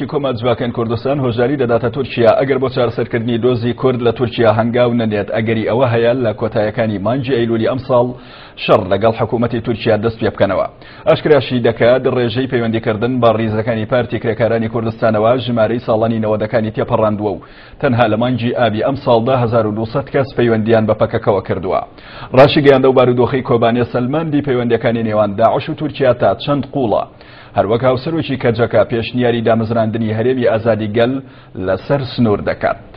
ی کۆمار جڤاکەن کوردستان هۆشداری دەداتە تورکیا، ئەگەر بۆ چارەسەرکردنی دۆزی کورد لە تورکیا هەنگاو نەنێت، ئەگەری ئەوە هەیە لە کۆتایەکانی مانگی ئەیلولی ئەمساڵ شەڕ لەگەڵ حکوومەتی تورکیا دەست پێ بکەنەوە. ئاشکراشی دەکات، ڕێژەی پەیوەندیکردن بە ڕیزەکانی پارتی کرێکارانی کوردستانەوە ژمارەی ساڵانی نەوەدەکانی تێپەڕاندووە و تەنها لە مانگی ئابی ئەمساڵدا هەزار و دوو سەد کەس پەیوەندییان بە پەکەکەوە کردووە. ڕاشیگەیاندەو بارودۆخی کۆبانێ سەلماندی پەیوەندییەکانی نێوان داعش و تورکیا تا چەند قووڵە. هەروەک هاوسەرۆکی کەجەکە پێشنیاری دامەزراندنی هەرێمی ئازادی گەل لەسەر سنوور دەکات.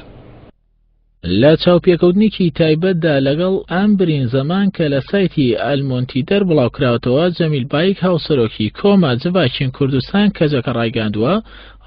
لە چاوپێکەوتنێکی تایبەتدا لەگەڵ ئامبرین زەمان کە لە سایتی ئەلمۆنتیدەر بڵاوکراوەتەوە جەمیل بایک هاوسەرۆکی کۆما جڤاکین کوردستان کەجەکە ڕایگەاندووە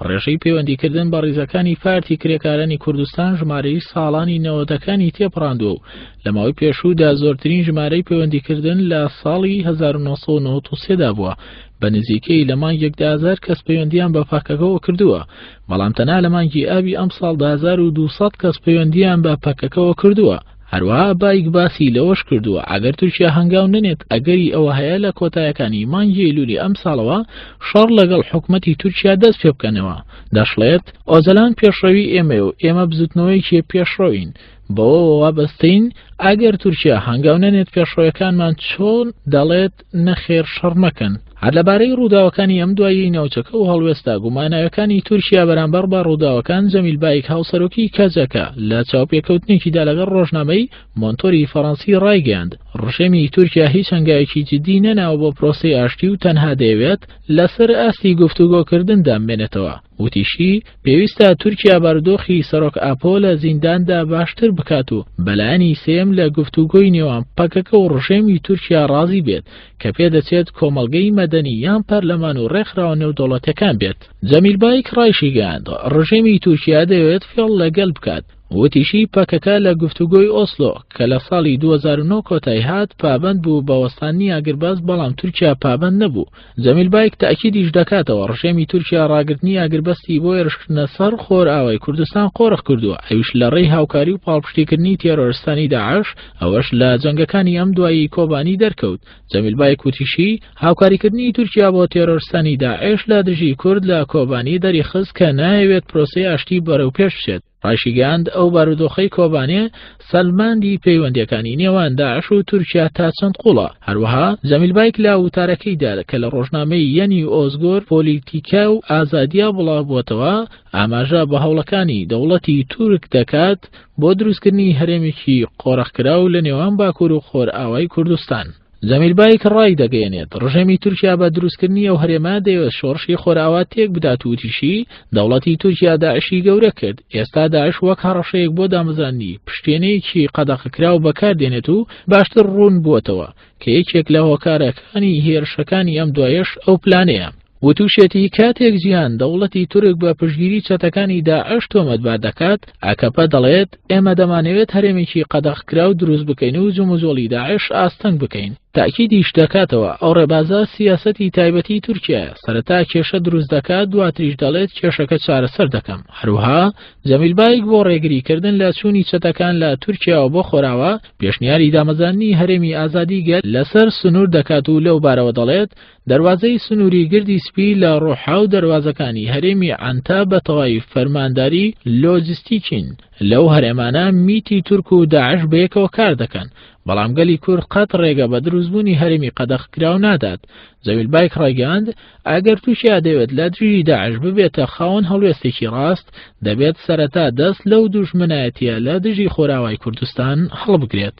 ڕێژەی پەیوەندیکردن بە ڕیزەکانی پارتی کرێکارانی کوردستان ژمارەی ساڵانی نەوەدەکانی تێپڕاندووە و لە ماوەی پێشوودا زۆرترین ژمارەی پەیوەندیکردن لە ساڵی 1993دا بووە بە نزیکەی لە مانگێک دا هەزار کەس پەیوەندییان بە پەکەکەوە کردووە، بەڵام تەنها لە مانگی ئابی ئەمساڵدا هەزار و دوو سەد کەس پەیوەندییان بە پەکەکەوە کردووە. هەروەها بایک باسی لەوەش کردووە، ئەگەر تورکیا هەنگاو نەنێت، ئەگەری ئەوە هەیە لە کۆتایەکانی مانگی ئەیلولی ئەمساڵەوە شەڕ لەگەڵ حکومەتی تورکیا دەست پێ بکەنەوە. دەشڵێت، ئۆجەلان پێشڕەوی ئێمەیە و ئێمە بزوتنەوەیەکی پێشڕەوین، بەوەوە وابەستەین ئەگەر تورکیا هەنگاو نەنێت پێشڕەویەکانمان چۆن دەڵێت، نەخێر شەڕ مەکەن. هەر لەبارەی ڕووداوەکانی ئەم دواییەی ناوچەکە و هەڵوێستە گوماناویەکانی تورکیا بەرامبەر بە ڕووداوەکان جەمیل بایک هاوسەرۆکی کەجەکە لە چاوپێکەوتنێکیدا لەگەڵ ڕۆژنامەی مۆنتۆری فەڕەنسی ڕایگەیاند ڕژێمی تورکیا هیچ هەنگاوێکی جددی نەناوە بۆ پرۆسەی ئاشتی و تەنها دەیەوێت لەسەر ئاستی گفتوگۆکردن دامبێنێتەوە وتیشی، پێویستە تورکیا بارودۆخی سەرۆک ئاپۆ لە زینداندا باشتر بکات و بەلایەنی سێیەم لە گفتوگۆی نێوان پەکەکە و ڕژێمی تورکیا ڕازی بێت کە پێدەچێت کۆمەڵگەی مەدەنی یان پەرلەمان و ڕێکخراوە نێودەوڵەتەکان بێت جەمیل بایک ڕایشیگەیاند ڕژێمی تورکیا دەوێت فێڵ لەگەل بکات وتیشی پەکەکە لە گفتوگۆی ئۆسلۆ کە لە ساڵی 2009 کۆتای هات پابەند بوو بە وەستانی ئاگربەست بەڵام تورکیا پابەند نەبوو جەمیل بایک تاکیدیش دەکاتەوە ڕژێمی تورکیا ڕاگرتنی ئاگربەستی بۆ هێرشکردنە سەر خۆرئاوای کوردستان قۆرخ کردووە ئەویش لە ڕێی هاوکاری و پاڵپشتیکردنی تێرۆرستانی داعش ئەوەش لە جەنگەکانی ئەم دوایی کۆبانی دەرکەوت جەمیل بایک وتیشی هاوکاریکردنی تورکیا بۆ تێرۆرستانی داعش لە دژی کورد لە کۆبانی دەریخست کە نایەوێت پرۆسی ئاشتی بەرەو پێش بچێت ڕاشیگەیاند، ئەو بارودۆخەی کۆبانێ سەلماندی پەیوەندییەکانی نێوان داعش و تورکیا تا چەند قووڵە، هەروەها جەمیل بایک لە وتارەکەیدا کە لە ڕۆژنامەی یەنی ئۆزگۆر پۆلیتیکا و ئازادیا بڵاوبووەتەوە، ئاماژە بە هەوڵەکانی دەوڵەتی تورک دەکات بۆ دروستکردنی هەرێمێکی قۆرخکراو لە نێوان باکوور و خۆرئاوای کوردستان. جەمیل بایک ڕایدەگەیەنێت ڕژێمی تورکیا بە دروستکردنی ئەو هەرێمە دەیەوێت شۆڕشی خۆراوا تێک بدات وتیشی دەوڵەتی تورکیا داعشی گەورە کرد ئێستا داعش وەک هەڕەشەیەک بۆ دامەزرانی پشتێنەیەکی قەدەقەکراو بەکاردێنێت و باشتر ڕوون بووەتەوە کە یەکێک لە هۆکارەکانی هێرشەکانی ئەم دوایەش ئەو پلانەیە وتوشێتی کاتێک جیهان دەوڵەتی تورک بە پشگیری چەتەکانی داعش تۆمەتبار دەکات، ئاکەپە دەڵێت، ئێمە دەمانەوێت هەرێمێکی قەدەغکراو دروست بکەین و جموجۆڵی داعش ئاستەنگ بکەین. تاکیدیش دەکاتەوە، ئەو ڕێبازە سیاسەتی تایبەتی تورکیایە، سەرەتا کێشە دروست دەکات، دواتریش دەڵێت کێشەکە چارەسەر دەکەم. هەروەها جەمیل بایک بۆ ڕێگریکردن لە چوونی چەتەکان لە تورکیاوە بۆ خۆراوا، پێشنیاری دامەزاندنی هەرێمی ئازادی گەل لەسەر سنوور دەکات و لەو بارەوە دەڵێت، دەروازەی سنووری گردی سپی لە ڕۆحا و دەروازەکانی هەرێمی عەنتا بە تەواوی فەرمانداری لۆجستیکین لەو هەرێمانە میتی تورک و داعش بەیەکەوە کار دەکەن بەڵام گەلی کورد قەت ڕێگە بە دروستبوونی هەرێمی قەدەخ کراو نادات زەویل بایک ڕایگەاند ئەگەر تووشیا دەوێت لە دژی داعش ببێتە خاوەن هەڵوێستێکی ڕاست دەبێت سەرەتا دەست لەو دوژمنایەتە لە دژی خۆراوای کوردستان هەڵبگرێت.